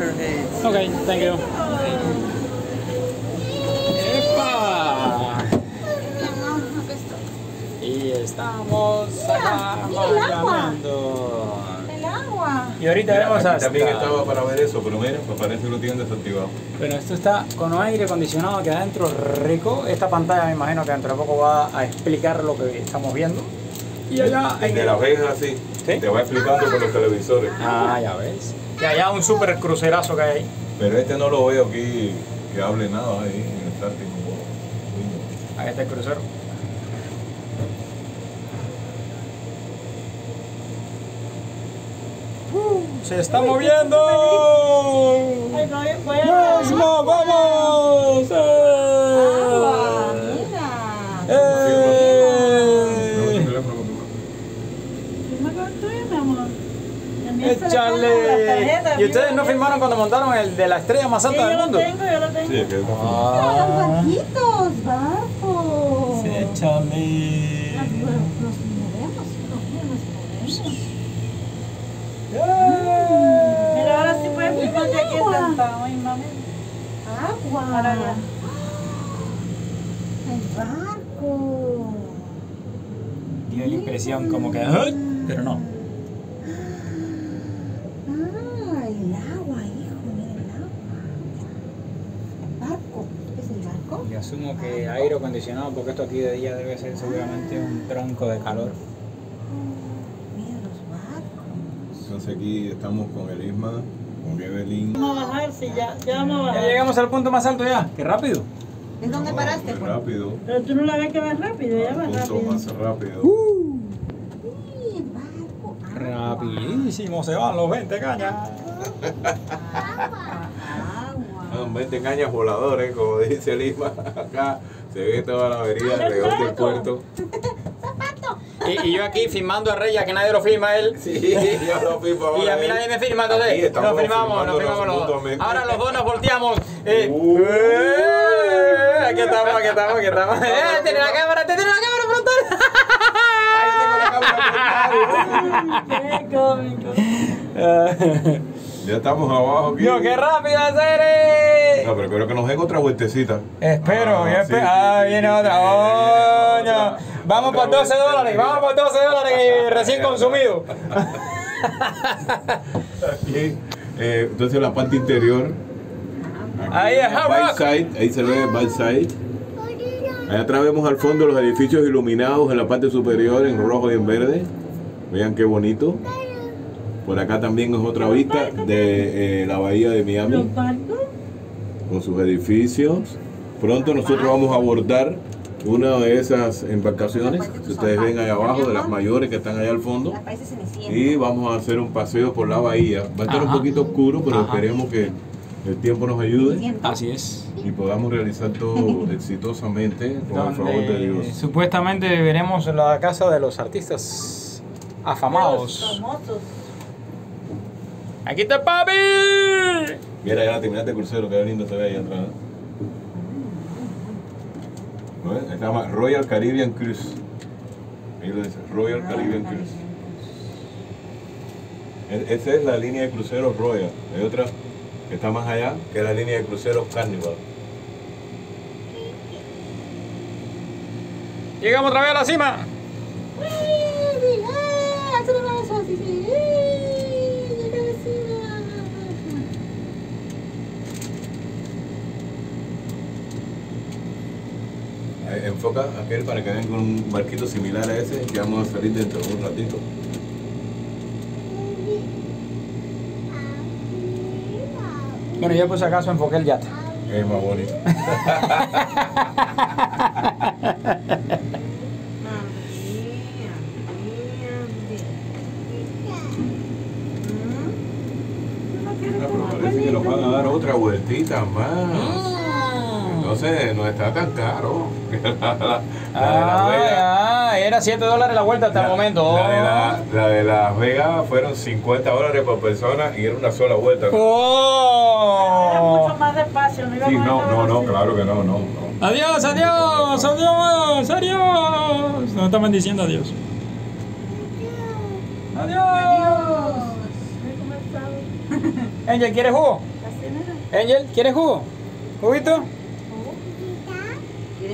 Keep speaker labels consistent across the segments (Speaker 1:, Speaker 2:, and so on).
Speaker 1: Ok, thank you. ¡Epa! Y estamos acá
Speaker 2: el agua.
Speaker 1: bailando.
Speaker 2: El agua.
Speaker 1: Y ahorita
Speaker 3: Mira,
Speaker 1: vemos hasta...
Speaker 3: También estaba para ver eso, pero mira, me parece que lo tienen desactivado.
Speaker 1: Bueno, esto está con aire acondicionado aquí adentro rico. Esta pantalla me imagino que dentro de poco va a explicar lo que estamos viendo. Y allá en
Speaker 3: De
Speaker 1: el-
Speaker 3: Las Vegas así,
Speaker 1: ¿Sí?
Speaker 3: te va explicando con los televisores.
Speaker 1: Ah, ya ves. Y allá un super crucerazo que hay ahí.
Speaker 3: Pero este no lo veo aquí que hable nada ahí en el starting.
Speaker 1: Ahí está el crucero. Uh, ¡Se está moviendo!
Speaker 2: Ay, voy, voy a
Speaker 1: ¡Vamos, vamos!
Speaker 2: Agua,
Speaker 1: ¡Eh!
Speaker 2: mira.
Speaker 1: ¡Eh!
Speaker 2: Firma con el tuyo, mi amor. Y
Speaker 1: ¡Échale!
Speaker 2: tarjetas,
Speaker 1: ¿Y ustedes no firmaron cuando montaron el de la estrella más
Speaker 2: Sí,
Speaker 1: alta
Speaker 2: yo
Speaker 1: del
Speaker 2: lo
Speaker 1: mundo?
Speaker 2: tengo, yo lo tengo.
Speaker 3: Sí, que
Speaker 2: los
Speaker 1: Ah,
Speaker 2: barquitos, barcos.
Speaker 1: ¡Échale!
Speaker 2: Nos, nos movemos, nos movemos. Mira, ahora sí puedes firmar de aquí sentado, ay, mami.
Speaker 4: Agua. El barco.
Speaker 1: Dio la impresión como que... Pero no.
Speaker 4: Ah, el agua, hijo, mira el agua. Barco. ¿Es el barco?
Speaker 1: Y asumo que aire acondicionado porque esto aquí de día debe ser seguramente un tronco de calor.
Speaker 4: Mira los barcos.
Speaker 3: Entonces aquí estamos con el Isma, con Evelyn.
Speaker 2: Vamos a bajar, sí, ya, ya vamos a
Speaker 1: Ya
Speaker 2: bajar.
Speaker 1: llegamos al punto más alto ya. ¡Qué rápido!
Speaker 4: ¿Es donde
Speaker 3: No,
Speaker 4: paraste?
Speaker 3: muy
Speaker 4: pues?
Speaker 3: rápido.
Speaker 2: Pero tú no la ves que va rápido, ya va
Speaker 3: Punto
Speaker 2: rápido.
Speaker 3: más rápido.
Speaker 4: Agua.
Speaker 1: Rapidísimo se van los 20 cañas.
Speaker 4: Agua.
Speaker 3: Son 20 cañas voladores, como dice el Isma. Acá se ve toda la avería alrededor del puerto.
Speaker 1: Y, y yo aquí filmando a Rey, ya que nadie lo filma a él.
Speaker 3: Sí, yo lo fui para
Speaker 1: Y a mí nadie me filma, entonces nos filmamos, nos filmamos los dos. Ahora los dos nos volteamos. Eh,
Speaker 3: Uh.
Speaker 1: eh, aquí estamos, aquí estamos, aquí estamos. Eh, tiene la cámara, tiene
Speaker 2: cómico.
Speaker 3: Ya estamos abajo aquí.
Speaker 1: Dios, qué rápido hacer.
Speaker 3: No, pero creo que nos den otra vueltecita.
Speaker 1: Espero,
Speaker 3: Ah,
Speaker 1: yo espero.
Speaker 3: sí,
Speaker 1: Ah, viene
Speaker 3: sí,
Speaker 1: otra. Oh, no. Vamos por
Speaker 3: otra
Speaker 1: 12
Speaker 3: vuelta.
Speaker 1: dólares, vamos por 12 dólares que recién consumido.
Speaker 3: Aquí, eh, entonces la parte interior. Aquí
Speaker 1: Ahí es Hard Rock.
Speaker 3: Side, ahí se ve Bike Side. Allá atrás vemos al fondo los edificios iluminados en la parte superior en rojo y en verde. Vean qué bonito. Por acá también es otra vista de eh, la bahía de Miami con sus edificios. Pronto nosotros vamos a abordar una de esas embarcaciones que ustedes ven ahí abajo, de las mayores que están allá al fondo. Y vamos a hacer un paseo por la bahía. Va a estar un poquito oscuro, pero esperemos que el tiempo nos ayude.
Speaker 1: Así es.
Speaker 3: y podamos realizar todo exitosamente con el favor de Dios.
Speaker 1: supuestamente veremos la casa de los artistas afamados. Aquí está el papi.
Speaker 3: Mira, ya la terminaste de crucero, qué lindo se ve ahí atrás. ¿no? ¿No ves? Se llama Royal Caribbean Cruise. Ahí lo dice, Royal Caribbean Cruise. E- Esa es la línea de cruceros Royal. Hay otra que está más allá, que es la línea de cruceros Carnival.
Speaker 1: Llegamos otra vez a la cima.
Speaker 3: Ahí, Enfoca aquel para que con un barquito similar a ese, que vamos a salir dentro de un ratito.
Speaker 1: Bueno, yo por si acaso enfoqué el yate.
Speaker 3: Es más bonito. Ah, pero parece que nos van a dar otra vueltita más. Entonces no está tan caro. La, la- la de Las Vegas.
Speaker 1: Ah, ah, era 7 dólares la vuelta hasta el momento.
Speaker 3: La de, la, la de Las Vegas fueron 50 dólares por persona y era una sola vuelta.
Speaker 2: Era
Speaker 1: Oh.
Speaker 2: mucho más despacio, no iba
Speaker 3: Sí, no, no, no, claro que no, no, no.
Speaker 1: Adiós, adiós, adiós, adiós. Nos están bendiciendo adiós. Adiós.
Speaker 2: Ay, ¿cómo estás?
Speaker 1: Angel, ¿quieres jugo?
Speaker 2: Era
Speaker 1: Angel, ¿quieres jugo? ¿Juguito?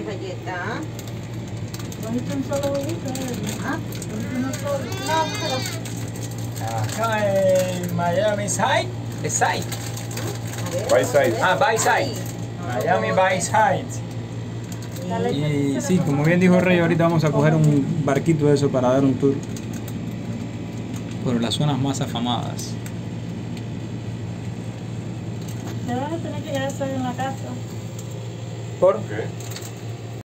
Speaker 4: ¿Quieres galleta?
Speaker 2: Cogiste un solo huevito, ¿eh?
Speaker 4: ¿Ah?
Speaker 2: Cogiste uno solo.
Speaker 4: No, pero...
Speaker 1: Acá en Miami Side. The Side.
Speaker 3: By side.
Speaker 1: Ah, by side. Miami by side. Y sí, como bien dijo Rey, ahorita vamos a coger un barquito de eso para dar un tour por las zonas más afamadas.
Speaker 2: Te vas a tener que solo en la casa.
Speaker 1: ¿Por?
Speaker 3: Ok.